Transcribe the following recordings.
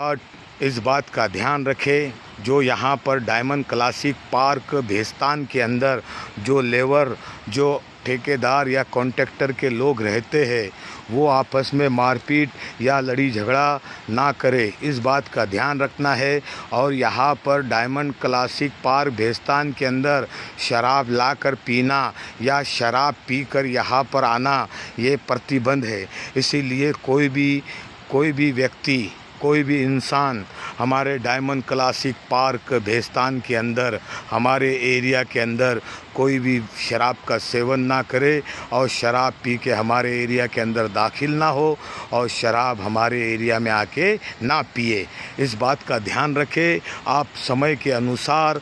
और इस बात का ध्यान रखें, जो यहाँ पर डायमंड क्लासिक पार्क भेस्तान के अंदर जो लेबर जो ठेकेदार या कॉन्ट्रैक्टर के लोग रहते हैं, वो आपस में मारपीट या लड़ी झगड़ा ना करे। इस बात का ध्यान रखना है और यहाँ पर डायमंड क्लासिक पार्क भेस्तान के अंदर शराब लाकर पीना या शराब पीकर यहाँ पर आना, ये प्रतिबंध है। इसीलिए कोई भी कोई भी व्यक्ति कोई भी इंसान हमारे डायमंड क्लासिक पार्क भेस्तान के अंदर, हमारे एरिया के अंदर कोई भी शराब का सेवन ना करे और शराब पी के हमारे एरिया के अंदर दाखिल ना हो और शराब हमारे एरिया में आके ना पिए। इस बात का ध्यान रखें। आप समय के अनुसार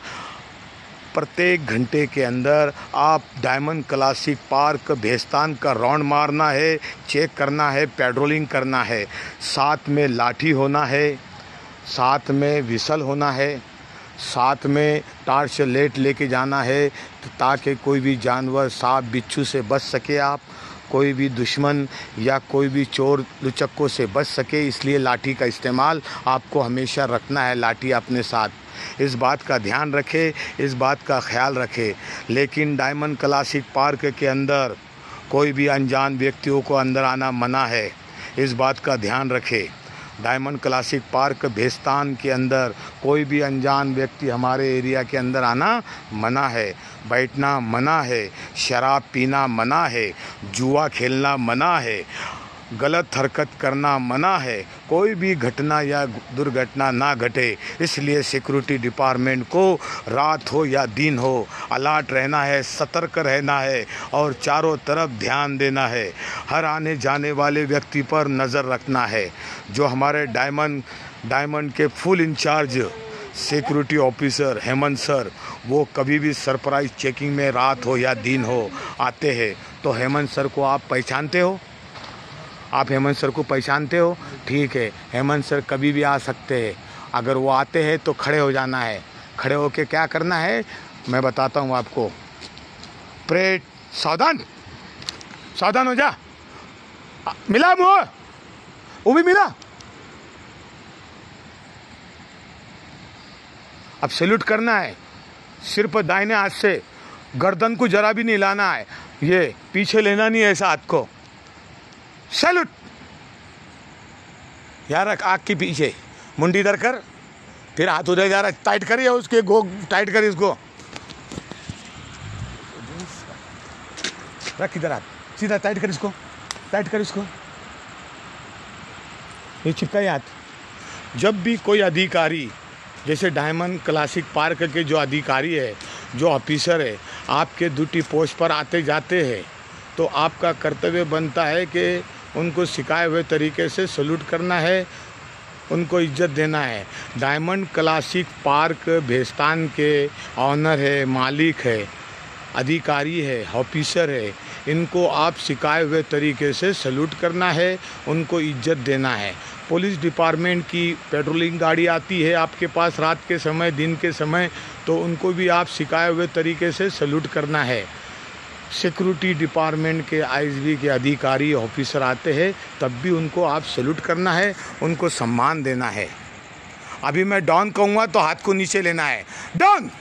प्रत्येक घंटे के अंदर आप डायमंड क्लासिक पार्क भेस्तान का राउंड मारना है, चेक करना है पेट्रोलिंग करना है। साथ में लाठी होना है, साथ में विसल होना है, साथ में टार्च लेट लेके जाना है, ताकि कोई भी जानवर सांप, बिच्छू से बच सके आप, कोई भी दुश्मन या कोई भी चोर लुचक्कों से बच सके, इसलिए लाठी का इस्तेमाल आपको हमेशा रखना है, लाठी अपने साथ। इस बात का ध्यान रखे, इस बात का ख्याल रखे। लेकिन डायमंड क्लासिक पार्क के अंदर कोई भी अनजान व्यक्तियों को अंदर आना मना है। इस बात का ध्यान रखे। डायमंड क्लासिक पार्क भेस्तान के अंदर कोई भी अनजान व्यक्ति हमारे एरिया के अंदर आना मना है। बैठना मना है। शराब पीना मना है। जुआ खेलना मना है। गलत हरकत करना मना है, कोई भी घटना या दुर्घटना ना घटे। इसलिए सिक्योरिटी डिपार्टमेंट को रात हो या दिन हो, अलर्ट रहना है, सतर्क रहना है और चारों तरफ़ ध्यान देना है। हर आने जाने वाले व्यक्ति पर नज़र रखना है। जो हमारे डायमंड डायमंड के full in-charge security officer Hemant sir, वो कभी भी सरप्राइज़ चेकिंग में रात हो या दिन हो आते हैं। तो हेमंत सर को आप पहचानते हो? आप हेमंत सर को पहचानते हो? ठीक है। हेमंत सर कभी भी आ सकते हैं। अगर वो आते हैं तो खड़े हो जाना है। खड़े होके क्या करना है? मैं बताता हूँ आपको। प्रेट सावधान। सावधान हो जा। मिला मुँह? वो भी मिला? अब सैल्यूट करना है। सिर्फ़ दाहिने हाथ से गर्दन को जरा भी नहीं लाना है। ये पीछे लेना नहीं है ऐसा हाथ को। सैल्यूट यार आग के पीछे। मुंडी इधर कर। फिर हाथ उधर जा रहा है। टाइट करिए उसके गो टाइट कर इसको रख इधर हाथ। सीधा टाइट कर इसको। टाइट कर इसको। ये चिपका हाथ। जब भी कोई अधिकारी, जैसे डायमंड क्लासिक पार्क के जो अधिकारी है, जो ऑफिसर है, आपके ड्यूटी पोस्ट पर आते जाते हैं तो आपका कर्तव्य बनता है कि उनको सिखाए हुए तरीके से सल्यूट करना है, उनको इज़्ज़त देना है। डायमंड क्लासिक पार्क भेस्तान के ऑनर है, मालिक है, अधिकारी है, ऑफिसर है। इनको आप सिखाए हुए तरीके से सल्यूट करना है, उनको इज़्ज़त देना है। पुलिस डिपार्टमेंट की पेट्रोलिंग गाड़ी आती है आपके पास रात के समय, दिन के समय तो उनको भी आप सिखाए हुए तरीके से सल्यूट करना है। सिक्योरिटी डिपार्टमेंट के आईएसबी के अधिकारी ऑफिसर आते हैं, तब भी उनको आप सल्यूट करना है, उनको सम्मान देना है। अभी मैं डॉन कहूँगा तो हाथ को नीचे लेना है। डॉन!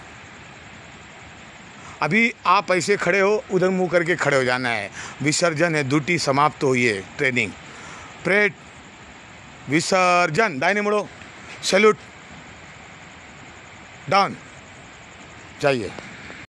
अभी आप ऐसे खड़े हो, उधर मुँह करके खड़े हो जाना है। विसर्जन है, ड्यूटी समाप्त हुई है ट्रेनिंग। प्रेट विसर्जन, दाहिने मुड़ो। सैल्यूट। डॉन चाहिए